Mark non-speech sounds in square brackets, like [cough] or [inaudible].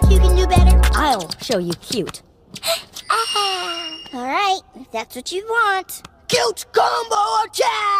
think you can do better? I'll show you cute. [gasps] Ah! All right, if that's what you want. Cute combo attack!